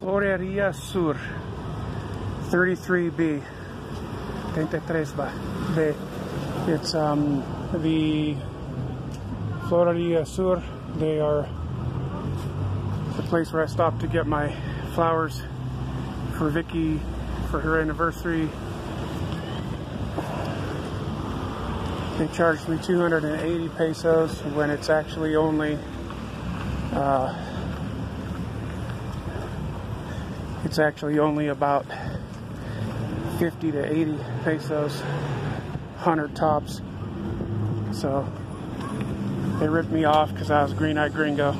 Floreria Sur 33B 33B it's um, the Floreria Sur they are the place where I stopped to get my flowers for Vicky for her anniversary. They charged me 280 pesos when it's actually only uh, it's actually only about 50 to 80 pesos 100 tops. So they ripped me off because I was green-eyed gringo